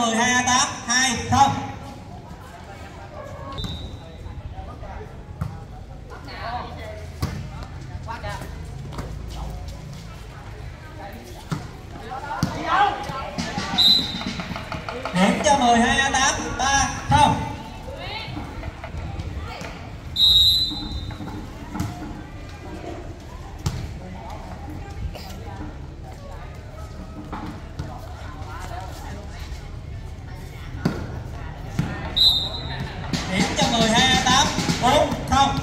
10, 2, 8, 2, 0 bốn không.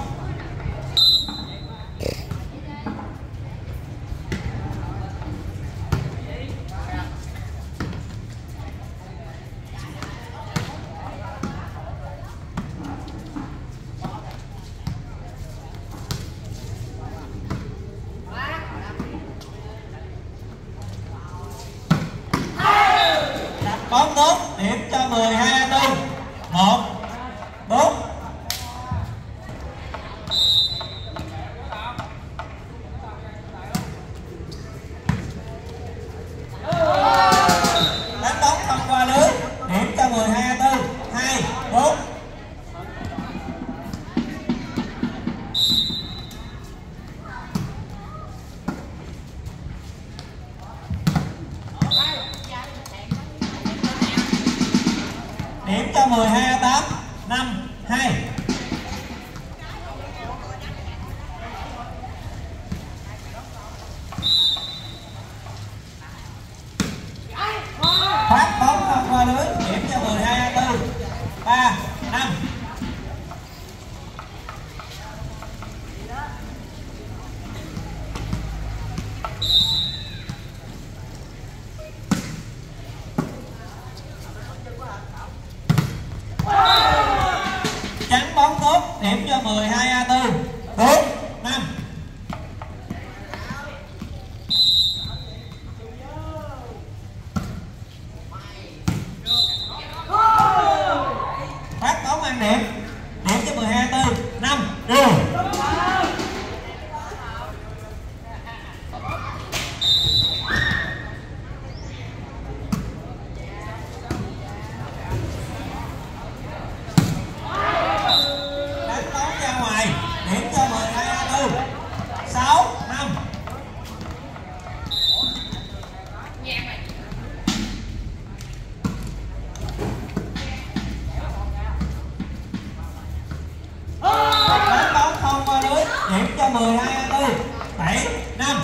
Bóng tốt điểm cho 12 tư một. 912 8 5 2 tư bảy năm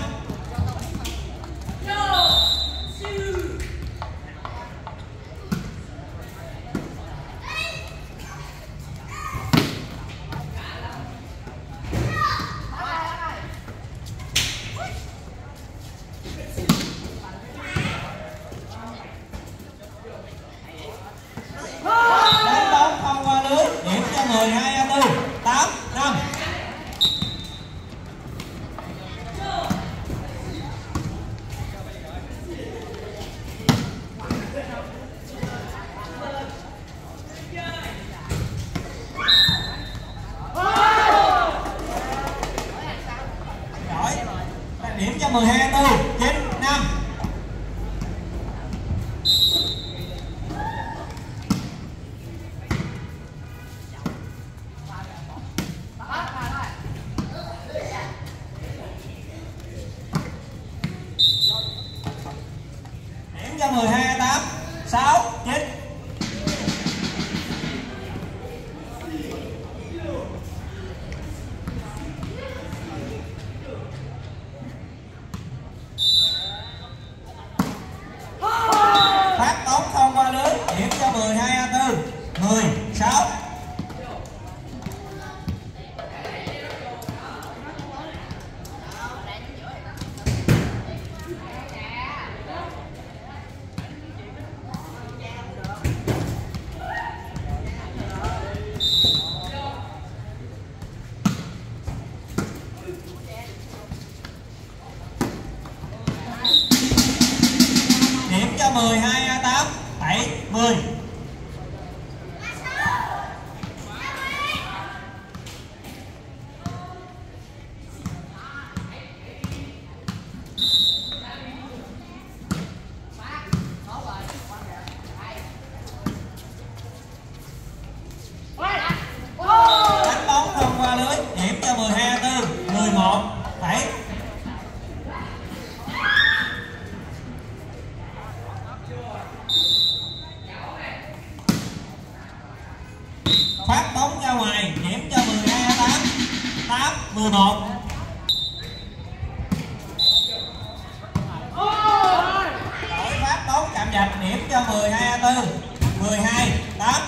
Đánh bóng không qua lưới, điểm cho 12 A4, 8, 5. 한번 해. phát bóng ra ngoài điểm cho 12 8 8 11 đổi phát bóng, chạm dạch điểm cho 12 4 12 8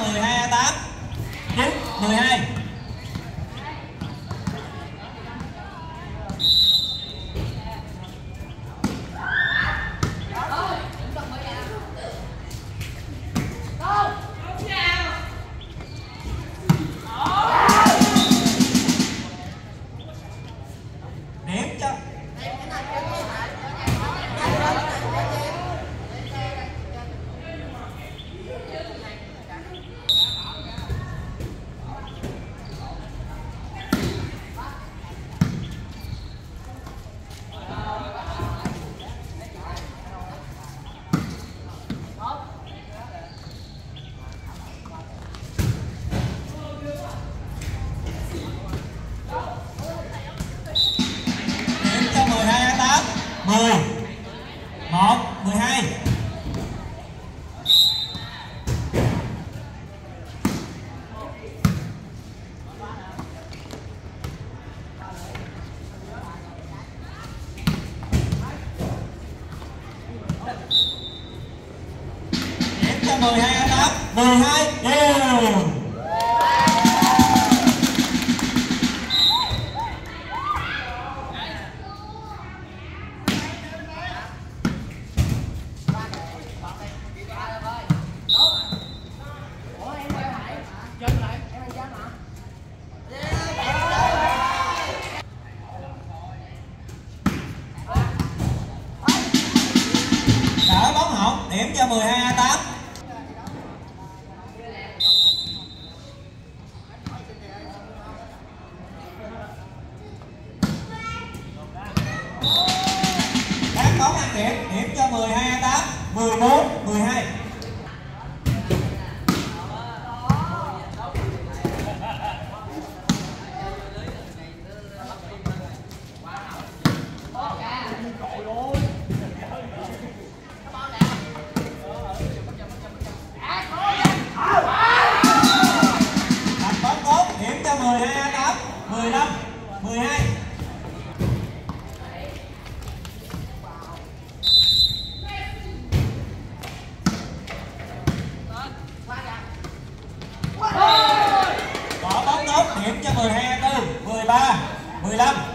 12 8 9 12 4, 12 la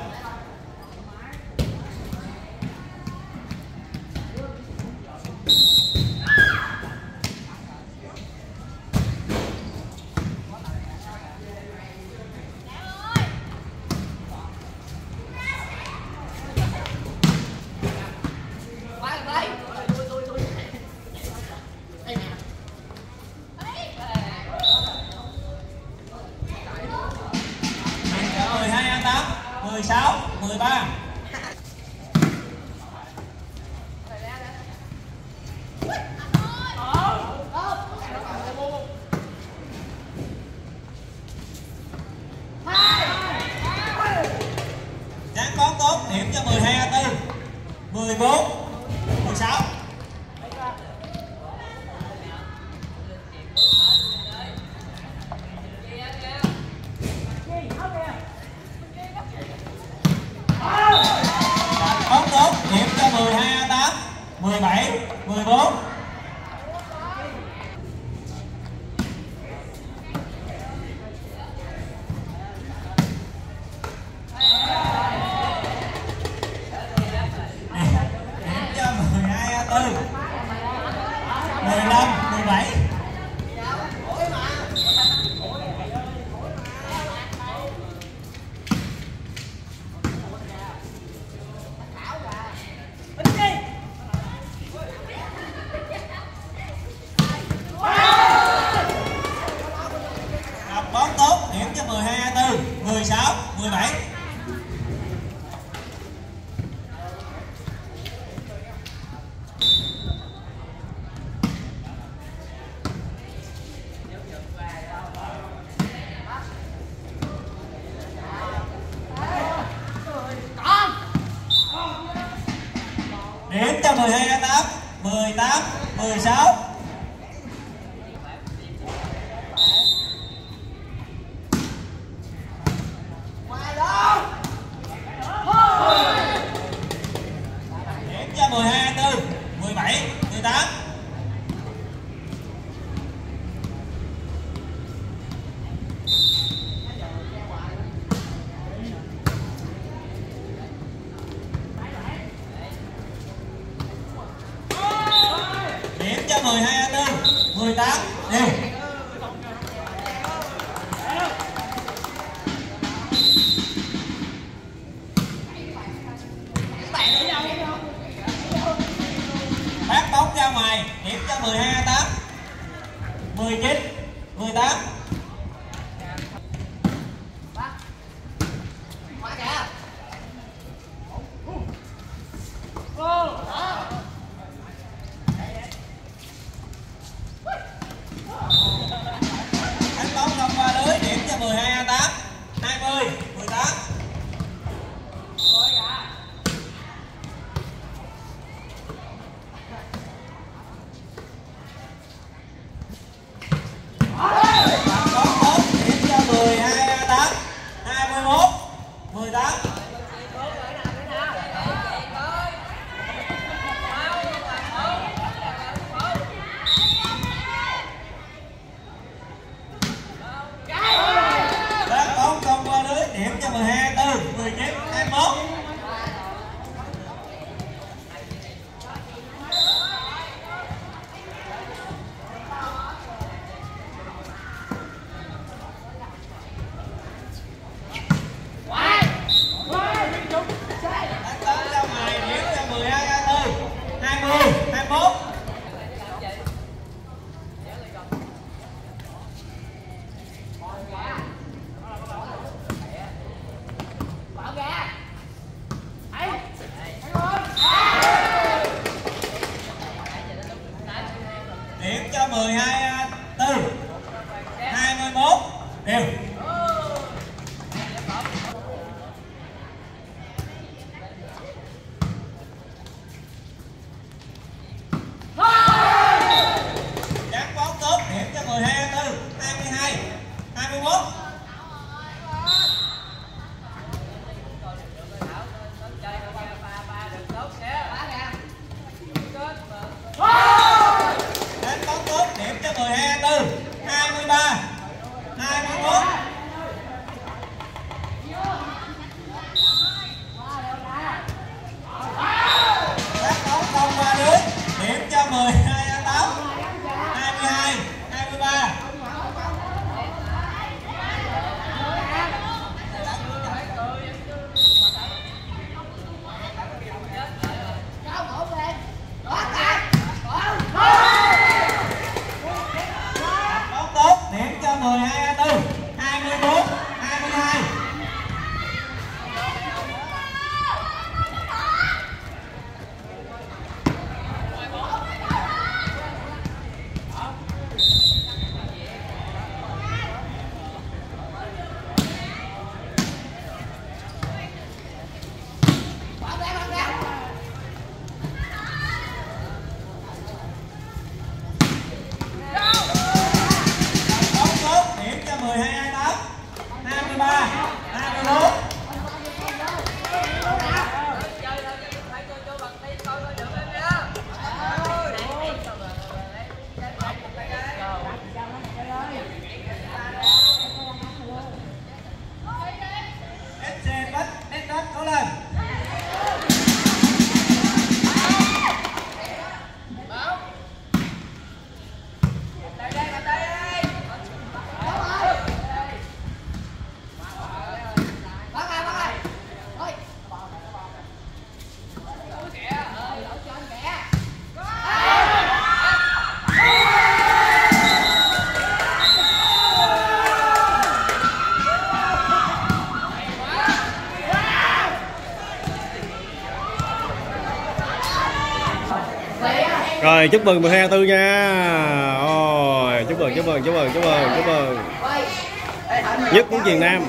Tudo bom? dollars out. ra ngoài. Điểm cho 12 8 19 18 everyone. rồi, chúc mừng 12 tháng 4 nha. Rồi, chúc mừng chúc mừng chúc mừng chúc mừng chúc mừng. Nhất của việt nam.